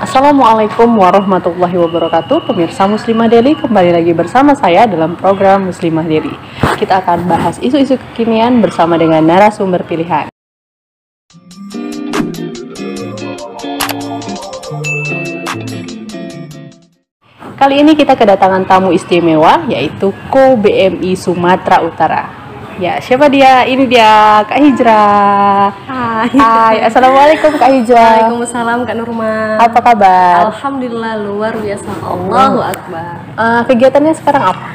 Assalamualaikum warahmatullahi wabarakatuh. Pemirsa Muslimah Deli kembali lagi bersama saya dalam program Muslimah Deli Kita akan bahas isu-isu kekinian bersama dengan narasumber pilihan. Kali ini kita kedatangan tamu istimewa yaitu Ko BMI Sumatera Utara Ya, siapa dia? Ini dia Kak Hijra. Hai. Hai, Assalamualaikum Kak Hijra. Waalaikumsalam Kak Nurma. Apa kabar? Alhamdulillah luar biasa. Allahu Akbar. Uh, kegiatannya sekarang apa?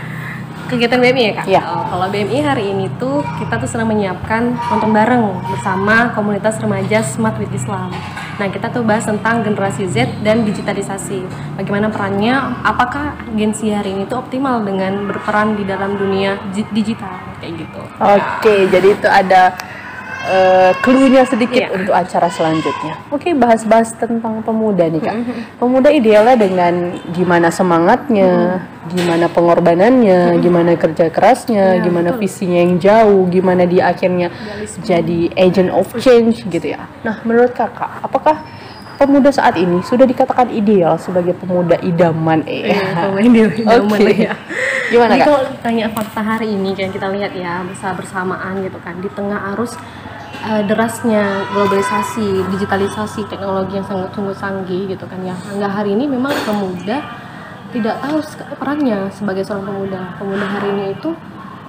kegiatan BMI ya kak? Iya. Oh, kalau BMI hari ini tuh kita tuh sedang menyiapkan nonton bareng bersama komunitas remaja Smart with Islam. Nah kita tuh bahas tentang generasi Z dan digitalisasi. Bagaimana perannya? Apakah agensi hari ini tuh optimal dengan berperan di dalam dunia digital kayak gitu? Oke, jadi itu ada uh, clue-nya sedikit yeah. untuk acara selanjutnya. Oke, bahas-bahas tentang pemuda nih kak. Mm-hmm. Pemuda idealnya dengan gimana semangatnya, mm-hmm. gimana pengorbanannya, mm-hmm. gimana kerja kerasnya, yeah, gimana betul. visinya yang jauh, gimana dia akhirnya Realisme. jadi agent of change gitu ya. Nah, menurut kakak, apakah pemuda saat ini sudah dikatakan ideal sebagai pemuda idaman eh? Iya, pemuda idaman okay. ya. Gimana Jadi kak? kalau tanya fakta hari ini yang kita lihat ya bersamaan gitu kan di tengah arus uh, derasnya globalisasi, digitalisasi, teknologi yang sangat sungguh canggih gitu kan ya. Hingga hari ini memang pemuda tidak tahu perannya sebagai seorang pemuda. Pemuda hari ini itu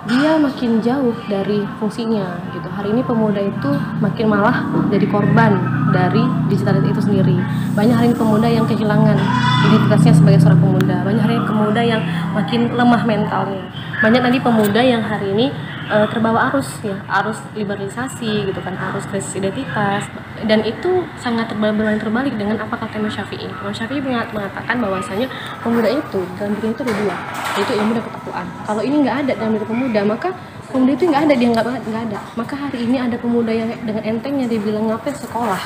dia makin jauh dari fungsinya gitu. Hari ini pemuda itu makin malah jadi korban dari digitalisasi itu sendiri. Banyak hari ini pemuda yang kehilangan identitasnya sebagai seorang pemuda. Banyak hari ini pemuda yang makin lemah mentalnya. Banyak tadi pemuda yang hari ini uh, terbawa arus ya arus liberalisasi gitu kan arus krisis identitas dan itu sangat terbalik terbalik dengan apa kata Imam Syafi'i Imam Syafi'i mengatakan bahwasanya pemuda itu dalam diri itu ada dua yaitu ilmu dan ketakwaan kalau ini nggak ada dalam diri pemuda maka pemuda itu nggak ada dia nggak nggak ada. Maka hari ini ada pemuda yang dengan entengnya dia bilang ngapain sekolah.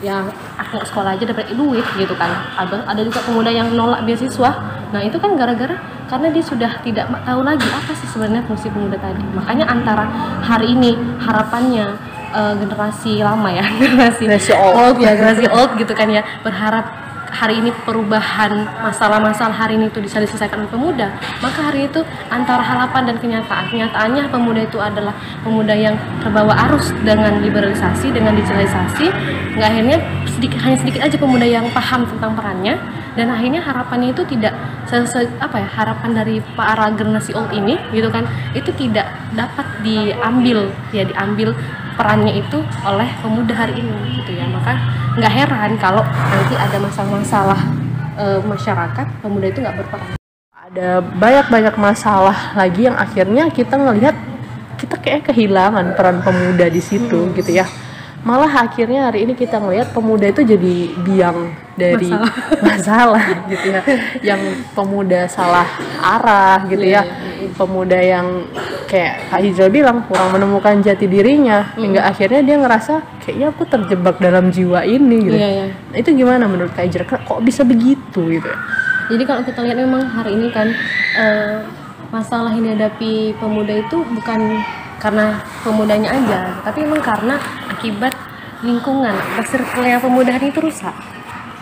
Yang aku sekolah aja dapat duit gitu kan. Ada ada juga pemuda yang nolak beasiswa. Nah itu kan gara-gara karena dia sudah tidak tahu lagi apa sih sebenarnya fungsi pemuda tadi. Makanya antara hari ini harapannya uh, generasi lama ya generasi, generasi old. old ya generasi old gitu kan ya berharap hari ini perubahan masalah-masalah hari ini itu bisa diselesaikan oleh pemuda maka hari itu antara harapan dan kenyataan. Kenyataannya pemuda itu adalah pemuda yang terbawa arus dengan liberalisasi dengan digitalisasi. Nggak akhirnya sedikit hanya sedikit aja pemuda yang paham tentang perannya. Dan akhirnya harapannya itu tidak apa ya harapan dari para generasi old ini gitu kan itu tidak dapat diambil ya diambil perannya itu oleh pemuda hari ini gitu ya. Maka nggak heran kalau nanti ada masalah-masalah e, masyarakat pemuda itu nggak berperan ada banyak-banyak masalah lagi yang akhirnya kita ngelihat kita kayak kehilangan peran pemuda di situ hmm. gitu ya malah akhirnya hari ini kita ngelihat pemuda itu jadi biang dari masalah, masalah gitu ya. Yang pemuda salah arah gitu yeah, ya yeah, yeah. pemuda yang kayak Kak Hijra bilang kurang menemukan jati dirinya. Mm. hingga akhirnya dia ngerasa kayaknya aku terjebak dalam jiwa ini gitu. Yeah, yeah. Nah, itu gimana menurut Kak Hijra kok bisa begitu gitu ya? Jadi kalau kita lihat memang hari ini kan uh, masalah yang dihadapi pemuda itu bukan karena pemudanya aja tapi memang karena akibat lingkungan sirkulnya pemuda hari itu rusak.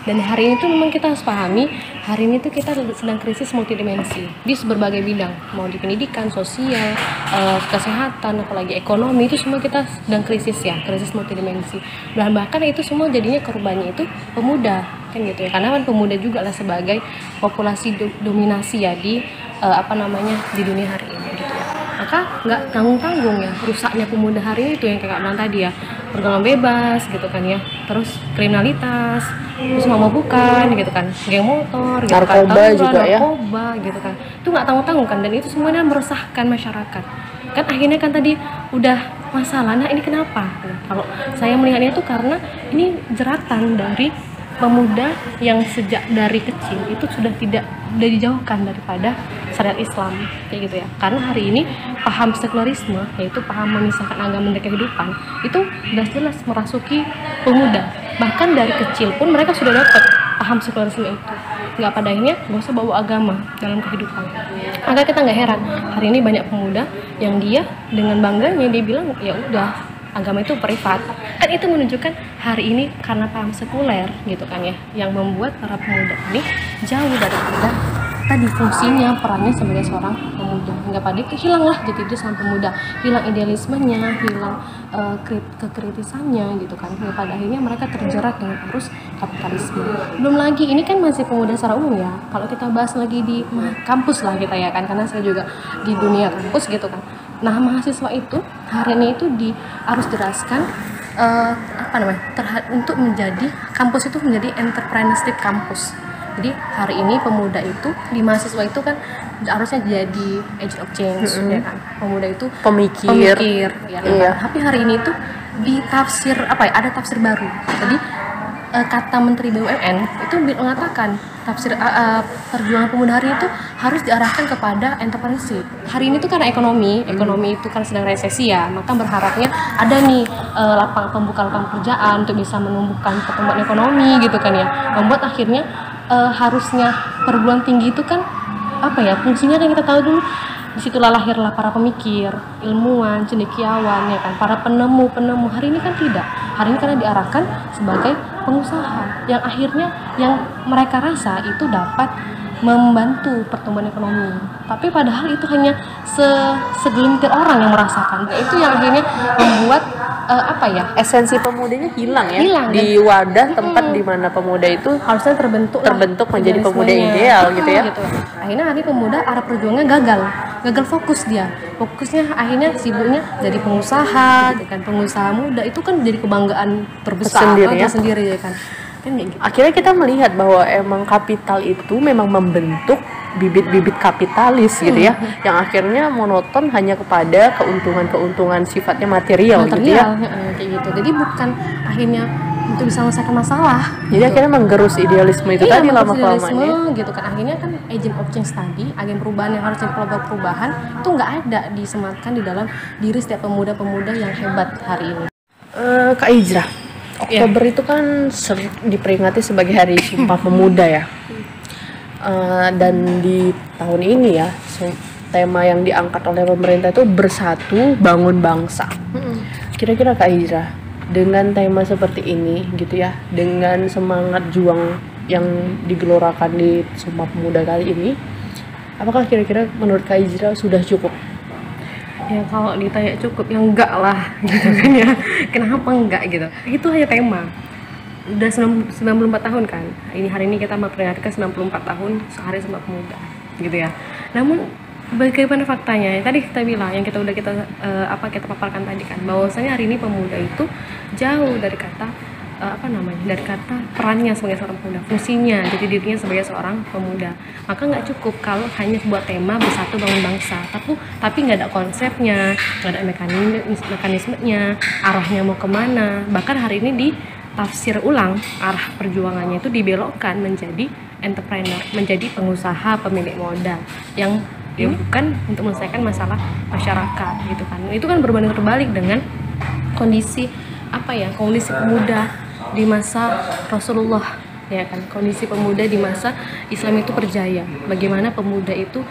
Dan hari ini tuh memang kita harus pahami hari ini tuh kita sedang krisis multidimensi di berbagai bidang. Mau di pendidikan sosial uh, kesehatan apalagi ekonomi itu semua kita sedang krisis ya krisis multidimensi. Dan bahkan itu semua jadinya korbannya itu pemuda kan gitu ya. Karena kan pemuda juga lah sebagai populasi do dominasi ya di uh, apa namanya di dunia hari ini maka nggak tanggung tanggung ya. Rusaknya pemuda hari ini itu yang kayak bilang tadi ya. Pergaulan bebas gitu kan ya. Terus kriminalitas terus mau bukan gitu kan. Geng motor gitu narkoba kan. Narkoba juga ya. narkoba gitu kan. Itu nggak tanggung tanggung kan. Dan itu semuanya meresahkan masyarakat. Kan akhirnya kan tadi udah masalah. Nah ini kenapa? Nah, kalau saya melihatnya itu karena ini jeratan dari pemuda yang sejak dari kecil itu sudah tidak sudah dijauhkan daripada syariat Islam kayak gitu ya. Karena hari ini paham sekularisme yaitu paham memisahkan agama dari kehidupan itu jelas-jelas merasuki pemuda. Bahkan dari kecil pun mereka sudah dapat paham sekularisme itu. Nggak pada akhirnya nggak usah bawa agama dalam kehidupan. Maka kita nggak heran hari ini banyak pemuda yang dia dengan bangganya dia bilang ya udah agama itu privat. Kan itu menunjukkan hari ini karena paham sekuler gitu kan ya yang membuat para pemuda ini jauh daripada tadi fungsinya perannya sebagai seorang pemuda. Hingga pada hilang lah jadi dia seorang pemuda. Hilang idealismenya hilang uh, kekritisannya gitu kan. Hingga pada akhirnya mereka terjerat dengan arus kapitalisme. Belum lagi ini kan masih pemuda secara umum ya. Kalau kita bahas lagi di kampus lah kita ya kan karena saya juga di dunia kampus gitu kan nah mahasiswa itu hari ini itu di harus jelaskan uh, apa namanya terhad untuk menjadi kampus itu menjadi entrepreneurship kampus jadi hari ini pemuda itu di mahasiswa itu kan harusnya jadi agent of change mm -hmm. ya kan pemuda itu pemikir, pemikir ya kan? iya. tapi hari ini itu ditafsir apa ya ada tafsir baru jadi uh, kata Menteri BUMN itu mengatakan tafsir uh, uh, perjuangan pemuda hari itu harus diarahkan kepada entrepreneurship. Hari ini tuh karena ekonomi, ekonomi itu kan sedang resesi ya, maka berharapnya ada nih uh, lapang pembuka lapangan pekerjaan untuk bisa menumbuhkan pertumbuhan ekonomi gitu kan ya. Membuat akhirnya uh, harusnya perguruan tinggi itu kan apa ya fungsinya kan kita tahu dulu di situlah lahirlah para pemikir, ilmuwan, cendekiawan ya kan, para penemu penemu hari ini kan tidak, hari ini karena diarahkan sebagai pengusaha yang akhirnya yang mereka rasa itu dapat membantu pertumbuhan ekonomi. Tapi padahal itu hanya se segelintir orang yang merasakan. Itu yang akhirnya membuat uh, apa ya esensi pemudanya hilang ya hilang, di wadah tempat hmm. di mana pemuda itu harusnya terbentuk terbentuk menjadi pemuda ideal gitu ya gitu. akhirnya hari pemuda arah perjuangan gagal gagal fokus dia fokusnya akhirnya sibuknya jadi pengusaha gitu kan pengusaha muda itu kan jadi kebanggaan terbesar sendiri ya sendiri ya kan kan gitu. akhirnya kita melihat bahwa emang kapital itu memang membentuk bibit-bibit kapitalis gitu ya hmm. yang akhirnya monoton hanya kepada keuntungan-keuntungan sifatnya material, material gitu ya. ya kayak gitu jadi bukan akhirnya untuk bisa menyelesaikan masalah. Jadi gitu. akhirnya menggerus idealisme itu iya, tadi lama kelamaan gitu kan. Akhirnya kan agent of change tadi agen perubahan yang harus jadi pelopor perubahan itu nggak ada disematkan di dalam diri setiap pemuda-pemuda yang hebat hari ini. Uh, Kak Ijrah Oktober yeah. itu kan diperingati sebagai Hari Sumpah Pemuda ya? Uh, dan di tahun ini ya tema yang diangkat oleh pemerintah itu bersatu bangun bangsa. Kira-kira Kak Hijrah dengan tema seperti ini gitu ya dengan semangat juang yang digelorakan di Sumpah Pemuda kali ini apakah kira-kira menurut Kak Hijrah sudah cukup? Ya kalau ditanya cukup ya enggak lah gitu kan ya. Kenapa enggak gitu? Itu hanya tema. Udah 94 tahun kan? Ini hari ini kita memperingati 94 tahun sehari Sumpah Pemuda gitu ya. Namun bagaimana faktanya? Tadi kita bilang yang kita udah kita uh, apa kita paparkan tadi kan bahwasanya hari ini pemuda itu jauh dari kata uh, apa namanya dari kata perannya sebagai seorang pemuda fungsinya jadi dirinya sebagai seorang pemuda. Maka nggak cukup kalau hanya sebuah tema bersatu bangun bangsa tapi tapi nggak ada konsepnya nggak ada mekanisme mekanismenya arahnya mau ke mana. Bahkan hari ini di tafsir ulang arah perjuangannya itu dibelokkan menjadi entrepreneur, menjadi pengusaha pemilik modal yang ya bukan untuk menyelesaikan masalah masyarakat gitu kan. Itu kan berbanding terbalik dengan kondisi apa ya, kondisi pemuda di masa Rasulullah ya kan. Kondisi pemuda di masa Islam itu berjaya. Bagaimana pemuda itu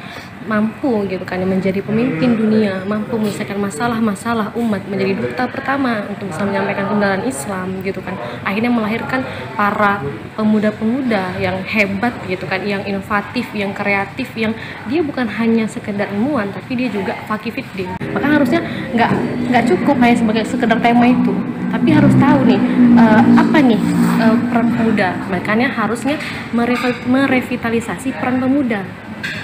mampu gitu kan menjadi pemimpin dunia mampu menyelesaikan masalah-masalah umat menjadi duta pertama untuk bisa menyampaikan kebenaran Islam gitu kan. Akhirnya melahirkan para pemuda-pemuda yang hebat gitu kan yang inovatif yang kreatif yang dia bukan hanya sekedar ilmuwan tapi dia juga fakih fiddin. Maka harusnya nggak nggak cukup hanya sebagai sekedar tema itu tapi harus tahu nih uh, apa nih uh, peran pemuda? Makanya harusnya merevitalisasi peran pemuda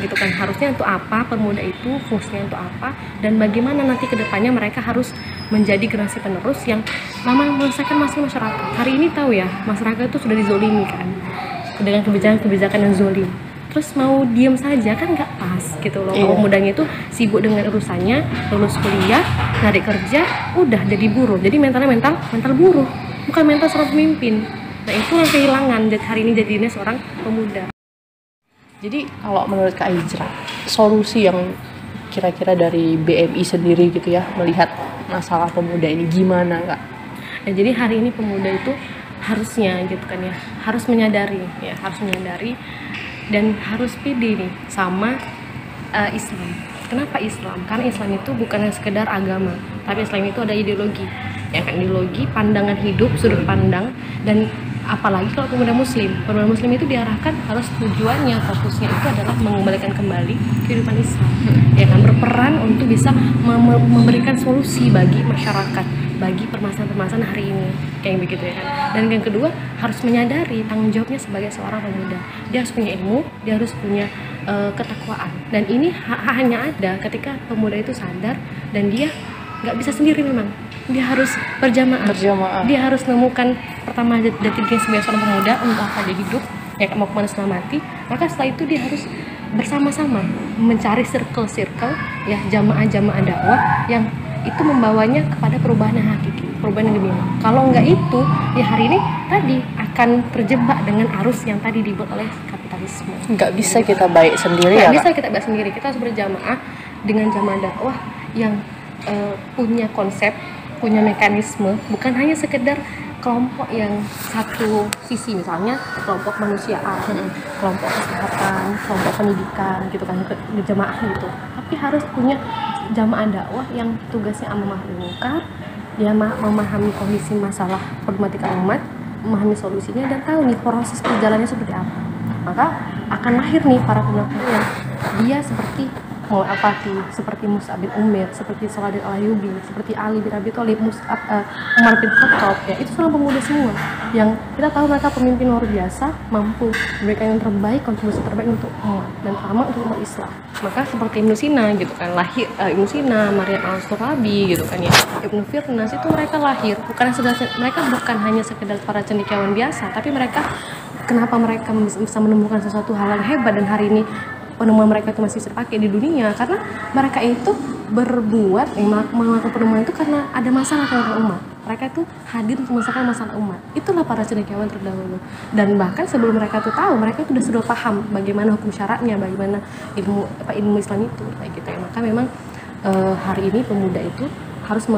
gitu kan. Harusnya untuk apa pemuda itu fungsinya untuk apa dan bagaimana nanti ke depannya mereka harus menjadi generasi penerus yang memang menyelesaikan masalah masyarakat. Hari ini tahu ya masyarakat itu sudah dizolimi kan dengan kebijakan-kebijakan yang zolim. Terus mau diem saja kan nggak pas gitu loh. Iya. mudanya itu sibuk dengan urusannya lulus kuliah cari kerja udah jadi buruh. Jadi mentalnya mental mental buruh bukan mental seorang pemimpin. Nah itu yang kehilangan jadi hari ini jadinya seorang pemuda jadi kalau menurut Kak Ijra solusi yang kira-kira dari BMI sendiri gitu ya melihat masalah pemuda ini gimana kak? Ya, jadi hari ini pemuda itu harusnya gitu kan ya harus menyadari ya harus menyadari dan harus pede nih sama uh, Islam Kenapa Islam? Karena Islam itu bukan sekedar agama, tapi Islam itu ada ideologi. Ya kan ideologi, pandangan hidup, sudut pandang dan apalagi kalau pemuda muslim. Pemuda muslim itu diarahkan harus tujuannya fokusnya itu adalah mengembalikan kembali kehidupan Islam. Ya kan? Berperan untuk bisa mem- memberikan solusi bagi masyarakat bagi permasalahan-permasalahan hari ini. Kayak begitu ya kan? Dan yang kedua harus menyadari tanggung jawabnya sebagai seorang pemuda. Dia harus punya ilmu dia harus punya eh, ketakwaan. Dan ini ha- hanya ada ketika pemuda itu sadar dan dia nggak bisa sendiri memang dia harus berjamaah. Berjamaah. dia harus menemukan pertama jati dirinya sebagai seorang pemuda untuk apa dia hidup ya mau ke mana setelah mati. Maka setelah itu dia harus bersama-sama mencari circle-circle ya jamaah-jamaah dakwah yang itu membawanya kepada perubahan yang hakiki perubahan yang diminta. Kalau enggak itu ya hari ini tadi akan terjebak dengan arus yang tadi dibuat oleh kapitalisme. Nggak bisa kita baik sendiri Nggak ya bisa Kak? kita bahas sendiri. Kita harus berjamaah dengan jamaah dakwah yang eh, punya konsep punya mekanisme. Bukan hanya sekedar kelompok yang satu sisi misalnya kelompok manusiaan kelompok kesehatan kelompok pendidikan gitu kan jamaah gitu. Tapi harus punya jamaah dakwah yang tugasnya memahami mungkar dia ma- memahami kondisi masalah problematika umat memahami solusinya dan tahu nih proses perjalanannya seperti apa. Maka akan lahir nih para pemuda yang dia seperti Muhammad Al-Fatih, seperti Mus'ab bin Umair, seperti Saladin Al-Ayyubi, seperti Ali bin Abi Thalib, Mus'ab, eh, Umar bin Khattab, ya itu seorang pemuda semua yang kita tahu mereka pemimpin luar biasa, mampu memberikan yang terbaik, kontribusi terbaik untuk umat dan terutama untuk umat Islam. Maka seperti Ibnu Sina gitu kan, lahir eh, Ibnu Sina, Maryam Al-Surabi gitu kan ya, Ibnu Firnas itu mereka lahir bukan sekedar mereka bukan hanya sekedar para cendekiawan biasa, tapi mereka kenapa mereka bisa menemukan sesuatu hal yang hebat dan hari ini penemuan mereka itu masih terpakai di dunia. Karena mereka itu berbuat eh, mel- melakukan penemuan itu karena ada masalah dengan umat. Mereka itu hadir untuk menyelesaikan masalah umat. Itulah para cendekiawan terdahulu. Dan bahkan sebelum mereka itu tahu mereka itu sudah sudah paham bagaimana hukum syaratnya bagaimana ilmu apa ilmu Islam itu. Kayak gitu ya maka memang eh, hari ini pemuda itu harus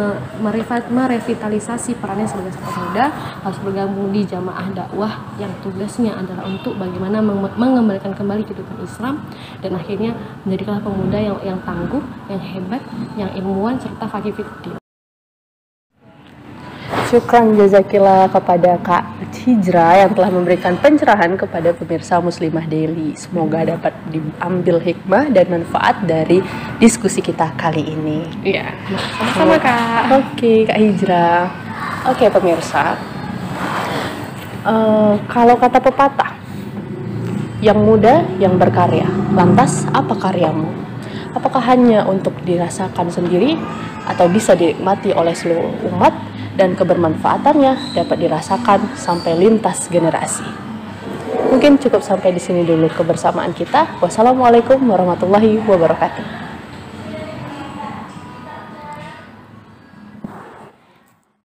merevitalisasi perannya sebagai seorang pemuda harus bergabung di jamaah dakwah yang tugasnya adalah untuk bagaimana meng- mengembalikan kembali kehidupan Islam dan akhirnya menjadilah pemuda yang yang tangguh, yang hebat, yang ilmuwan serta fakih fiddin. Syukran jazakillah kepada Kak Hijrah yang telah memberikan pencerahan kepada pemirsa Muslimah Daily. Semoga dapat diambil hikmah dan manfaat dari diskusi kita kali ini. Iya, sama-sama kak. Oke, Kak Hijrah. Oke, pemirsa. Eh, kalau kata pepatah, yang muda yang berkarya. Lantas, apa karyamu? Apakah hanya untuk dirasakan sendiri atau bisa dinikmati oleh seluruh umat dan kebermanfaatannya dapat dirasakan sampai lintas generasi? Mungkin cukup sampai di sini dulu kebersamaan kita. Wassalamualaikum warahmatullahi wabarakatuh.